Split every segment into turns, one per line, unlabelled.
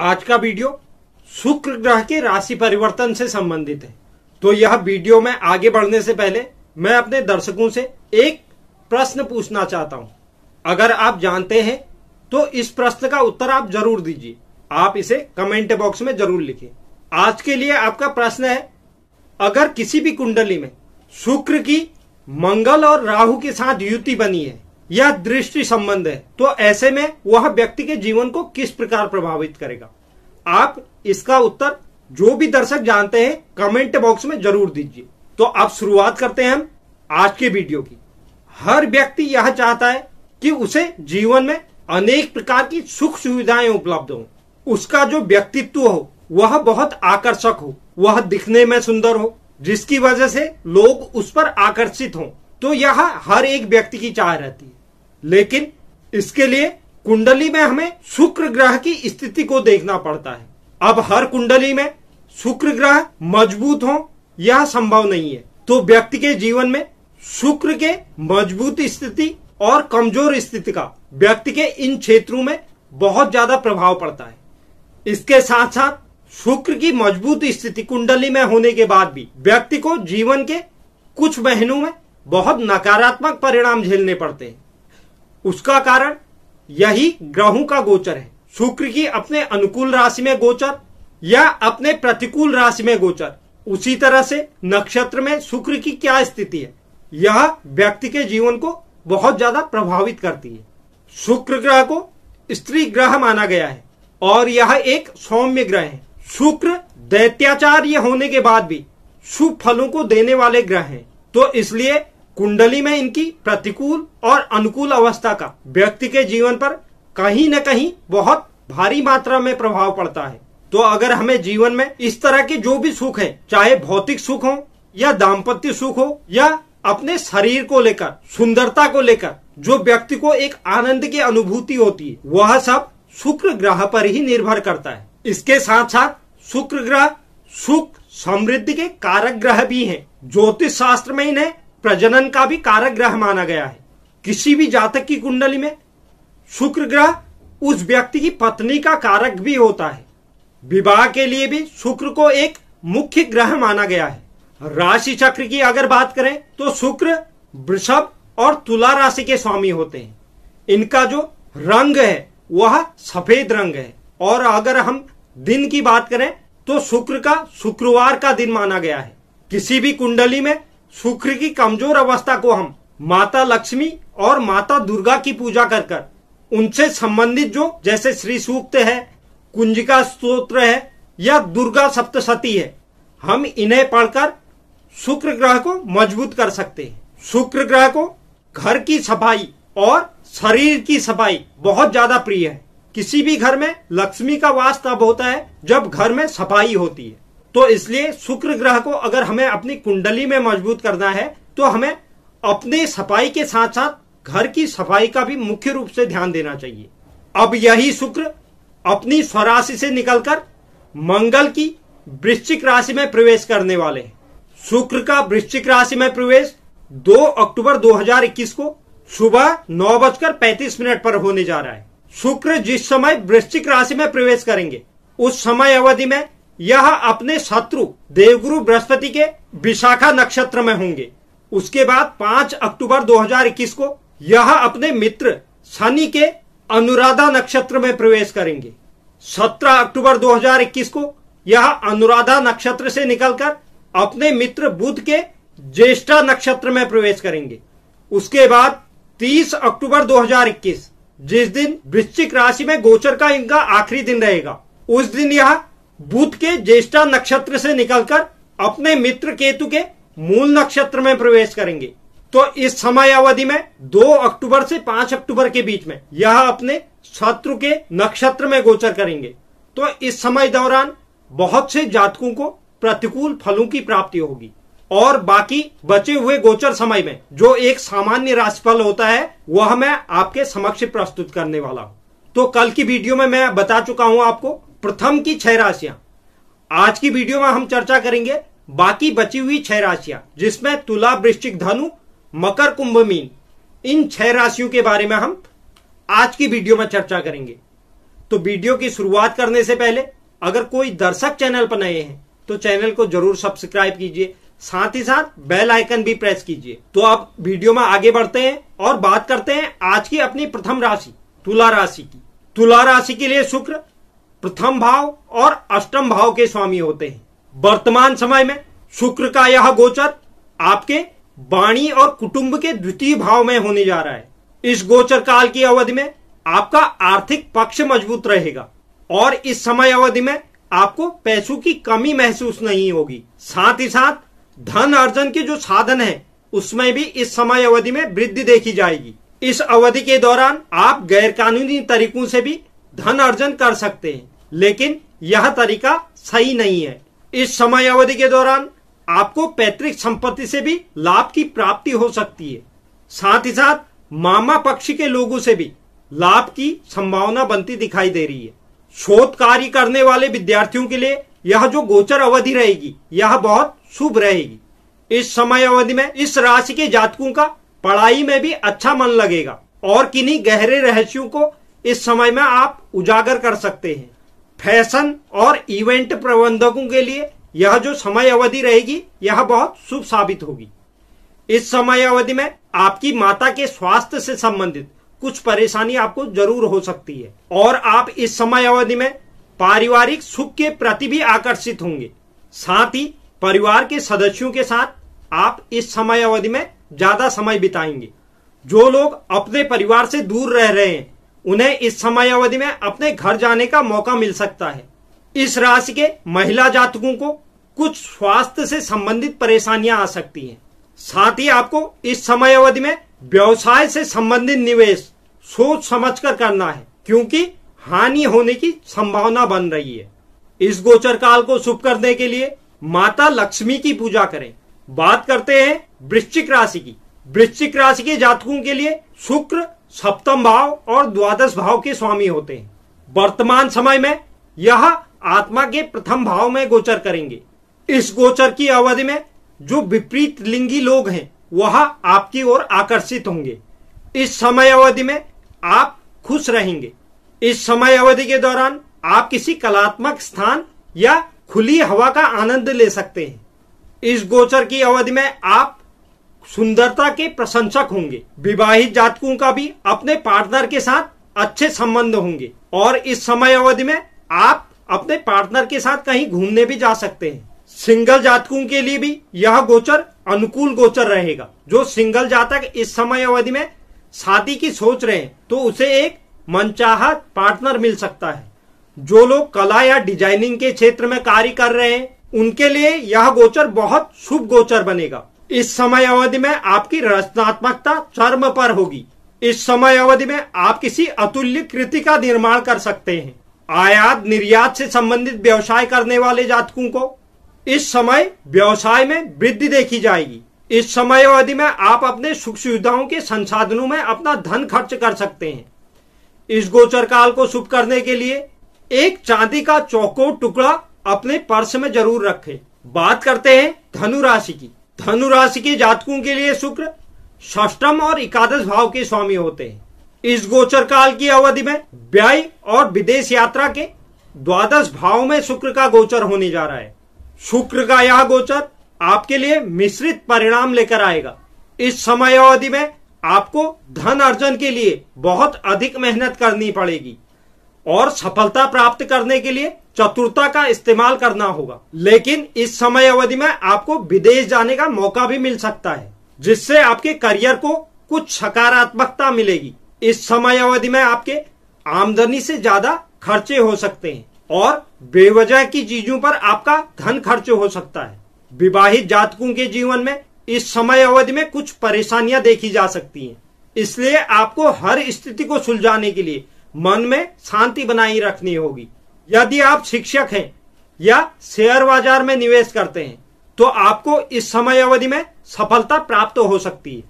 आज का वीडियो शुक्र ग्रह के राशि परिवर्तन से संबंधित है। तो यह वीडियो में आगे बढ़ने से पहले मैं अपने दर्शकों से एक प्रश्न पूछना चाहता हूँ। अगर आप जानते हैं तो इस प्रश्न का उत्तर आप ज़रूर दीजिए। आप इसे कमेंट बॉक्स में ज़रूर लिखें आज के लिए आपका प्रश्न है, अगर किसी भी कुंडली में शुक्र की मंगल और राहु के साथ युति बनी है यह दृष्टि संबंध है तो ऐसे में वह व्यक्ति के जीवन को किस प्रकार प्रभावित करेगा? आप इसका उत्तर जो भी दर्शक जानते हैं कमेंट बॉक्स में ज़रूर दीजिए। तो अब शुरुआत करते हैं हम आज के वीडियो की। हर व्यक्ति यह चाहता है कि उसे जीवन में अनेक प्रकार की सुख सुविधाएँ उपलब्ध हो। उसका जो व्यक्तित्व हो, वह बहुत आकर्षक हो, वह दिखने में सुंदर हो, जिसकी वजह से लोग उस पर आकर्षित हों। तो यह हर एक व्यक्ति की चाह रहती है। लेकिन इसके लिए कुंडली में हमें शुक्र ग्रह की स्थिति को देखना पड़ता है। अब हर कुंडली में शुक्र ग्रह मज़बूत हो, यह संभव नहीं है। तो व्यक्ति के जीवन में शुक्र के मज़बूत स्थिति और कमज़ोर स्थिति का व्यक्ति के इन क्षेत्रों में बहुत ज़्यादा प्रभाव पड़ता है। इसके साथ साथ शुक्र की मज़बूत स्थिति कुंडली में होने के बाद भी व्यक्ति को जीवन के कुछ महीनों में बहुत नकारात्मक परिणाम झेलने पड़ते हैं। उसका कारण यही ग्रहों का गोचर है। शुक्र की अपने अनुकूल राशि में गोचर या अपने प्रतिकूल राशि में गोचर। उसी तरह से नक्षत्र में शुक्र की क्या स्थिति है? यह व्यक्ति के जीवन को बहुत ज़्यादा प्रभावित करती है। शुक्र ग्रह को स्त्री ग्रह माना गया है और यह एक सौम्य ग्रह है। शुक्र दैत्याचार्य होने के बाद भी शुभ फलों को देने वाले ग्रह हैं। तो इसलिए कुंडली में इनकी प्रतिकूल और अनुकूल अवस्था का, व्यक्ति के जीवन पर कहीं न कहीं बहुत भारी मात्रा में प्रभाव पड़ता है। तो अगर हमें जीवन में इस तरह के जो भी सुख है, चाहे भौतिक सुख हो, या दाम्पत्य सुख हो, या अपने शरीर को लेकर, सुंदरता को लेकर, जो व्यक्ति को एक आनंद की अनुभूति होती है, वह सब शुक्र ग्रह पर ही निर्भर करता है। इसके साथ साथ शुक्र ग्रह सुख समृद्धि के कारक ग्रह भी हैं। ज्योतिष शास्त्र में इन्हें प्रजनन का भी कारक ग्रह माना गया है। किसी भी जातक की कुंडली में शुक्र ग्रह उस व्यक्ति की पत्नी का कारक भी होता है। विवाह के लिए भी शुक्र को एक मुख्य ग्रह माना गया है। राशि चक्र की अगर बात करें तो शुक्र, वृषभ और तुला राशि के स्वामी होते हैं। इनका जो रंग है, वह सफ़ेद रंग है। और अगर हम दिन की बात करें तो शुक्र का शुक्रवार का दिन माना गया है। किसी भी कुंडली में शुक्र की कमज़ोर अवस्था को हम माता लक्ष्मी और माता दुर्गा की पूजा कर कर, उनसे संबंधित जो जैसे श्री सूक्त है, कुंजिका स्त्रोत्र है, या दुर्गा सप्तशती है, हम इन्हें पढ़कर शुक्र ग्रह को मज़बूत कर सकते हैं। शुक्र ग्रह को घर की सफ़ाई और शरीर की सफ़ाई बहुत ज़्यादा प्रिय है। किसी भी घर में लक्ष्मी का वास तब होता है जब घर में सफ़ाई होती है। तो इसलिए शुक्र ग्रह को अगर हमें अपनी कुंडली में मज़बूत करना है तो हमें अपने सफ़ाई के साथ साथ घर की सफ़ाई का भी मुख्य रूप से ध्यान देना चाहिए। अब यही शुक्र अपनी स्वराशि से निकलकर मंगल की वृश्चिक राशि में प्रवेश करने वाले हैं। शुक्र का वृश्चिक राशि में प्रवेश 2 अक्टूबर 2021 को सुबह नौ बजकर पैंतीस मिनट पर होने जा रहा है। शुक्र जिस समय वृश्चिक राशि में प्रवेश करेंगे, उस समय अवधि में यह अपने शत्रु देवगुरु बृहस्पति के विशाखा नक्षत्र में होंगे। उसके बाद 5 अक्टूबर 2021 को यह अपने मित्र शनि के अनुराधा नक्षत्र में प्रवेश करेंगे। 17 अक्टूबर 2021 को यह अनुराधा नक्षत्र से निकलकर अपने मित्र बुध के ज्येष्ठा नक्षत्र में प्रवेश करेंगे। उसके बाद 30 अक्टूबर 2021 जिस दिन वृश्चिक राशि में गोचर का इनका आखिरी दिन रहेगा, उस दिन यह बुध के ज्येष्ठा नक्षत्र से निकलकर अपने मित्र केतु के मूल नक्षत्र में प्रवेश करेंगे। तो इस समय अवधि में 2 अक्टूबर से 5 अक्टूबर के बीच में यह अपने शत्रु के नक्षत्र में गोचर करेंगे। तो इस समय दौरान बहुत से जातकों को प्रतिकूल फलों की प्राप्ति होगी और बाकी बचे हुए गोचर समय में जो एक सामान्य राशिफल होता है, वह मैं आपके समक्ष प्रस्तुत करने वाला हूँ। तो कल की वीडियो में मैं बता चुका हूँ आपको प्रथम की छह राशियाँ। आज की वीडियो में हम चर्चा करेंगे बाकी बची हुई छह राशियाँ, जिसमें तुला, वृश्चिक धनु, मकर कुंभ मीन। इन छह राशियों के बारे में हम आज की वीडियो में चर्चा करेंगे। तो वीडियो की शुरुआत करने से पहले, अगर कोई दर्शक चैनल पर नए हैं तो चैनल को ज़रूर सब्सक्राइब कीजिए, साथ ही साथ बेल आइकन भी प्रेस कीजिए। तो अब वीडियो में आगे बढ़ते हैं और बात करते हैं आज की अपनी प्रथम राशि, तुला राशि की। तुला राशि के लिए शुक्र प्रथम भाव और अष्टम भाव के स्वामी होते हैं। वर्तमान समय में शुक्र का यह गोचर आपके वाणी और कुटुंब के द्वितीय भाव में होने जा रहा है। इस गोचर काल की अवधि में आपका आर्थिक पक्ष मज़बूत रहेगा और इस समय अवधि में आपको पैसों की कमी महसूस नहीं होगी। साथ ही साथ धन अर्जन के जो साधन है, उसमें भी इस समय अवधि में वृद्धि देखी जाएगी। इस अवधि के दौरान आप गैर कानूनी तरीकों से भी धन अर्जन कर सकते हैं। लेकिन यह तरीका सही नहीं है। इस समय अवधि के दौरान आपको पैतृक संपत्ति से भी लाभ की प्राप्ति हो सकती है। साथ ही साथ मामा पक्ष के लोगों से भी लाभ की संभावना बनती दिखाई दे रही है। शोध कार्य करने वाले विद्यार्थियों के लिए यह जो गोचर अवधि रहेगी, यह बहुत शुभ रहेगी। इस समय अवधि में इस राशि के जातकों का पढ़ाई में भी अच्छा मन लगेगा और किन्हीं गहरे रहस्यों को इस समय में आप उजागर कर सकते हैं। फ़ैशन और इवेंट प्रबंधकों के लिए यह जो समय अवधि रहेगी, यह बहुत शुभ साबित होगी। इस समय अवधि में आपकी माता के स्वास्थ्य से संबंधित कुछ परेशानी आपको ज़रूर हो सकती है और आप इस समय अवधि में पारिवारिक सुख के प्रति भी आकर्षित होंगे। साथ ही परिवार के सदस्यों के साथ आप इस समय अवधि में ज़्यादा समय बिताएँगे। जो लोग अपने परिवार से दूर रह रहे हैं उन्हें इस समय अवधि में अपने घर जाने का मौका मिल सकता है। इस राशि के महिला जातकों को कुछ स्वास्थ्य से संबंधित परेशानियाँ आ सकती हैं। साथ ही आपको इस समय अवधि में व्यवसाय से संबंधित निवेश सोच समझकर करना है, क्योंकि हानि होने की संभावना बन रही है। इस गोचर काल को शुभ करने के लिए माता लक्ष्मी की पूजा करें। बात करते हैं वृश्चिक राशि की। वृश्चिक राशि के जातकों के लिए शुक्र सप्तम भाव और द्वादश भाव के स्वामी होते हैं। वर्तमान समय में यह आत्मा के प्रथम भाव में गोचर करेंगे। इस गोचर की अवधि में जो विपरीत लिंगी लोग हैं, वह आपकी ओर आकर्षित होंगे। इस समय अवधि में आप खुश रहेंगे। इस समय अवधि के दौरान आप किसी कलात्मक स्थान या खुली हवा का आनंद ले सकते हैं। इस गोचर की अवधि में आप सुंदरता के प्रशंसक होंगे। विवाहित जातकों का भी अपने पार्टनर के साथ अच्छे संबंध होंगे। और इस समय अवधि में आप अपने पार्टनर के साथ कहीं घूमने भी जा सकते हैं। सिंगल जातकों के लिए भी यह गोचर अनुकूल गोचर रहेगा। जो सिंगल जातक इस समय अवधि में शादी की सोच रहे हैं तो उसे एक मनचाहा पार्टनर मिल सकता है। जो लोग कला या डिज़ाइनिंग के क्षेत्र में कार्य कर रहे हैं, उनके लिए यह गोचर बहुत शुभ गोचर बनेगा। इस समय अवधि में आपकी रचनात्मकता चर्म पर होगी। इस समय अवधि में आप किसी अतुल्य कृति का निर्माण कर सकते हैं। आयात निर्यात से संबंधित व्यवसाय करने वाले जातकों को इस समय व्यवसाय में वृद्धि देखी जाएगी। इस समय अवधि में आप अपने सुख सुविधाओं के संसाधनों में अपना धन खर्च कर सकते हैं। इस गोचर काल को शुभ करने के लिए एक चांदी का चौको टुकड़ा अपने पर्स में ज़रूर रखें। बात करते हैं धनु राशि की। धनु राशि के जातकों के लिए शुक्र षष्टम और एकादश भाव के स्वामी होते हैं। इस गोचर काल की अवधि में व्यय और विदेश यात्रा के द्वादश भाव में शुक्र का गोचर होने जा रहा है। शुक्र का यह गोचर आपके लिए मिश्रित परिणाम लेकर आएगा। इस समय अवधि में आपको धन अर्जन के लिए बहुत अधिक मेहनत करनी पड़ेगी और सफलता प्राप्त करने के लिए चतुरता का इस्तेमाल करना होगा। लेकिन इस समय अवधि में आपको विदेश जाने का मौका भी मिल सकता है, जिससे आपके करियर को कुछ सकारात्मकता मिलेगी। इस समय अवधि में आपके आमदनी से ज़्यादा खर्चे हो सकते हैं और बेवजह की चीज़ों पर आपका धन खर्च हो सकता है। विवाहित जातकों के जीवन में इस समय अवधि में कुछ परेशानियाँ देखी जा सकती हैं। इसलिए आपको हर स्थिति को सुलझाने के लिए मन में शांति बनाई रखनी होगी। यदि आप शिक्षक हैं या शेयर बाज़ार में निवेश करते हैं तो आपको इस समय अवधि में सफलता प्राप्त हो सकती है।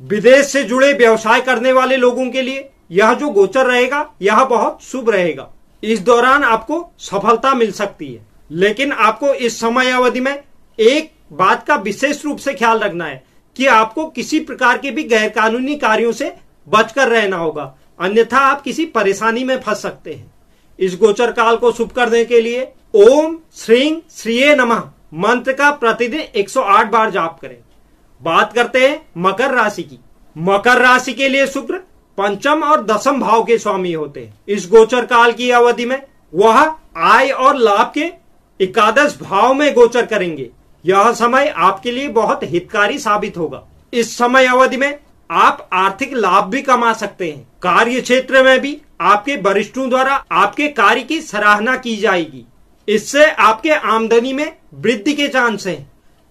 विदेश से जुड़े व्यवसाय करने वाले लोगों के लिए यह जो गोचर रहेगा, यह बहुत शुभ रहेगा। इस दौरान आपको सफलता मिल सकती है। लेकिन आपको इस समय अवधि में एक बात का विशेष रूप से ख्याल रखना है कि आपको किसी प्रकार के भी गैरकानूनी कार्यों से बचकर रहना होगा। अन्यथा आप किसी परेशानी में फंस सकते हैं। इस गोचर काल को शुभ करने के लिए ओम श्री श्रीय नमः। मंत्र का प्रतिदिन 108 बार जाप करें। बात करते हैं मकर राशि की। मकर राशि के लिए शुक्र पंचम और दसम भाव के स्वामी होते हैं। इस गोचर काल की अवधि में वह आय और लाभ के एकादश भाव में गोचर करेंगे। यह समय आपके लिए बहुत हितकारी साबित होगा। इस समय अवधि में आप आर्थिक लाभ भी कमा सकते हैं। कार्य क्षेत्र में भी आपके वरिष्ठों द्वारा आपके कार्य की सराहना की जाएगी। इससे आपके आमदनी में वृद्धि के चांस हैं।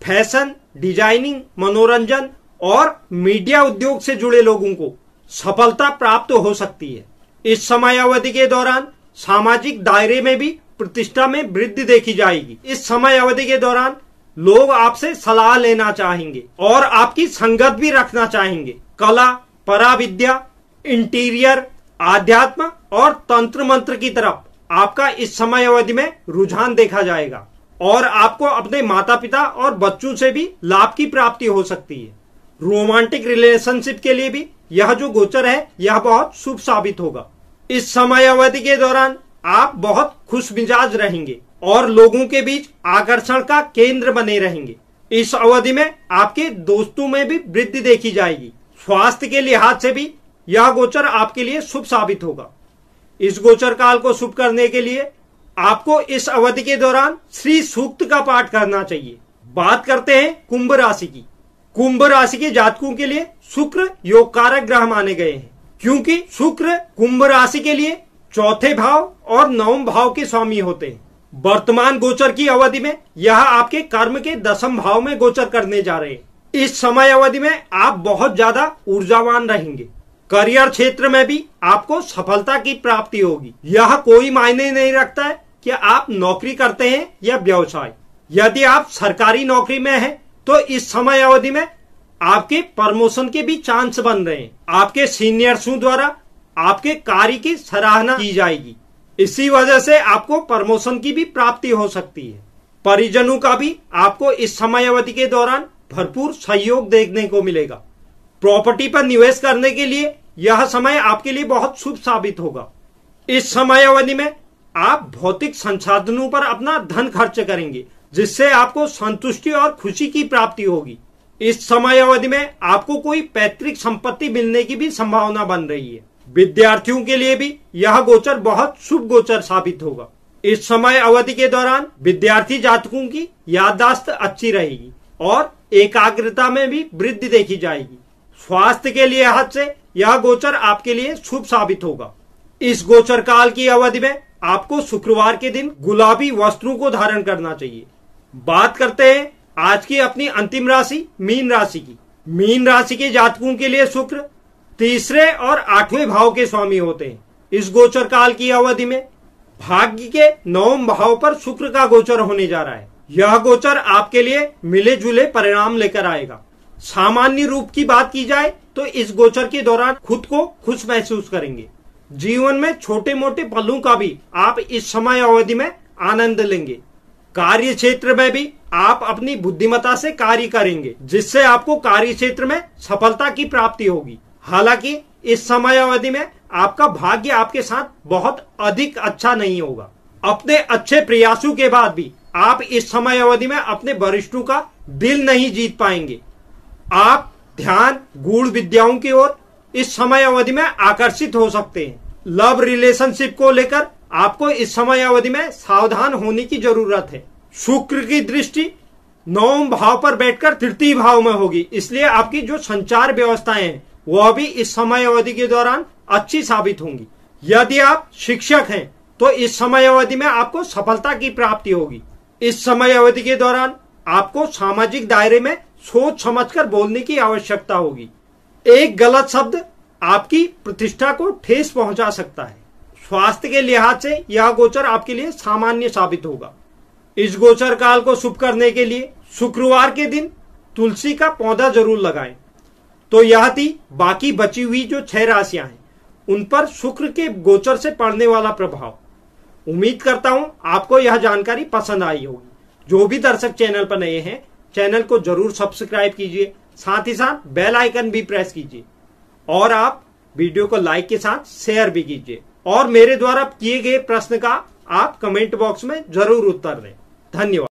फ़ैशन, डिज़ाइनिंग, मनोरंजन और मीडिया उद्योग से जुड़े लोगों को सफलता प्राप्त हो सकती है। इस समय अवधि के दौरान सामाजिक दायरे में भी प्रतिष्ठा में वृद्धि देखी जाएगी। इस समय अवधि के दौरान लोग आपसे सलाह लेना चाहेंगे और आपकी संगत भी रखना चाहेंगे। कला, पराविद्या, इंटीरियर, आध्यात्म और तंत्र मंत्र की तरफ़ आपका इस समय अवधि में रुझान देखा जाएगा और आपको अपने माता पिता और बच्चों से भी लाभ की प्राप्ति हो सकती है। रोमांटिक रिलेशनशिप के लिए भी यह जो गोचर है, यह बहुत शुभ साबित होगा। इस समय अवधि के दौरान आप बहुत खुश मिजाज रहेंगे और लोगों के बीच आकर्षण का केंद्र बने रहेंगे। इस अवधि में आपके दोस्तों में भी वृद्धि देखी जाएगी। स्वास्थ्य के लिहाज से भी यह गोचर आपके लिए शुभ साबित होगा। इस गोचर काल को शुभ करने के लिए आपको इस अवधि के दौरान श्री सूक्त का पाठ करना चाहिए। बात करते हैं कुंभ राशि की। कुंभ राशि के जातकों के लिए शुक्र योग कारक ग्रह माने गए हैं। क्योंकि शुक्र कुंभ राशि के लिए चौथे भाव और नवम भाव के स्वामी होते हैं। वर्तमान गोचर की अवधि में यह आपके कर्म के दसम भाव में गोचर करने जा रहे हैं। इस समय अवधि में आप बहुत ज़्यादा ऊर्जावान रहेंगे। करियर क्षेत्र में भी आपको सफलता की प्राप्ति होगी। यह कोई मायने नहीं रखता है कि आप नौकरी करते हैं या व्यवसाय। यदि आप सरकारी नौकरी में हैं तो इस समय अवधि में आपके प्रमोशन के भी चांस बन रहे हैं। आपके सीनियर्सों द्वारा आपके कार्य की सराहना की जाएगी। इसी वजह से आपको प्रमोशन की भी प्राप्ति हो सकती है। परिजनों का भी आपको इस समय अवधि के दौरान भरपूर सहयोग देखने को मिलेगा। प्रॉपर्टी पर निवेश करने के लिए यह समय आपके लिए बहुत शुभ साबित होगा। इस समय अवधि में आप भौतिक संसाधनों पर अपना धन खर्च करेंगे, जिससे आपको संतुष्टि और खुशी की प्राप्ति होगी। इस समय अवधि में आपको कोई पैतृक संपत्ति मिलने की भी संभावना बन रही है। विद्यार्थियों के लिए भी यह गोचर बहुत शुभ गोचर साबित होगा। इस समय अवधि के दौरान विद्यार्थी जातकों की याददाश्त अच्छी रहेगी और एकाग्रता में भी वृद्धि देखी जाएगी। स्वास्थ्य के लिए हद से यह गोचर आपके लिए शुभ साबित होगा। इस गोचर काल की अवधि में आपको शुक्रवार के दिन गुलाबी वस्त्रों को धारण करना चाहिए। बात करते हैं आज की अपनी अंतिम राशि, मीन राशि की। मीन राशि के जातकों के लिए शुक्र तीसरे और आठवें भाव के स्वामी होते हैं। इस गोचर काल की अवधि में भाग्य के नवम भाव पर शुक्र का गोचर होने जा रहा है। यह गोचर आपके लिए मिले जुले परिणाम लेकर आएगा। सामान्य रूप की बात की जाए तो इस गोचर के दौरान खुद को खुश महसूस करेंगे। जीवन में छोटे मोटे पलों का भी आप इस समय अवधि में आनंद लेंगे। कार्य क्षेत्र में भी आप अपनी बुद्धिमता से कार्य करेंगे, जिससे आपको कार्य क्षेत्र में सफलता की प्राप्ति होगी। हालाँकि, इस समय अवधि में आपका भाग्य आपके साथ बहुत अधिक अच्छा नहीं होगा। अपने अच्छे प्रयासों के बाद भी आप इस समय अवधि में अपने वरिष्ठों का दिल नहीं जीत पाएँगे। आप ध्यान गुण विद्याओं की ओर इस समय अवधि में आकर्षित हो सकते हैं। लव रिलेशनशिप को लेकर आपको इस समय अवधि में सावधान होने की ज़रूरत है। शुक्र की दृष्टि नवम भाव पर बैठकर तृतीय भाव में होगी। इसलिए आपकी जो संचार व्यवस्थाएँ हैं, वह भी इस समय अवधि के दौरान अच्छी साबित होंगी। यदि आप शिक्षक हैं तो इस समय अवधि में आपको सफलता की प्राप्ति होगी। इस समय अवधि के दौरान आपको सामाजिक दायरे में सोच समझकर बोलने की आवश्यकता होगी। एक गलत शब्द आपकी प्रतिष्ठा को ठेस पहुँचा सकता है। स्वास्थ्य के लिहाज से यह गोचर आपके लिए सामान्य साबित होगा। इस गोचर काल को शुभ करने के लिए शुक्रवार के दिन तुलसी का पौधा ज़रूर लगाएँ। तो यह थी बाकी बची हुई जो छह राशियाँ हैं, उन पर शुक्र के गोचर से पड़ने वाला प्रभाव। उम्मीद करता हूँ आपको यह जानकारी पसंद आई होगी। जो भी दर्शक चैनल पर नए हैं, चैनल को ज़रूर सब्सक्राइब कीजिए, साथ ही साथ बेल आइकन भी प्रेस कीजिए। और आप वीडियो को लाइक के साथ शेयर भी कीजिए। और मेरे द्वारा किए गए प्रश्न का आप कमेंट बॉक्स में ज़रूर उत्तर दें। धन्यवाद।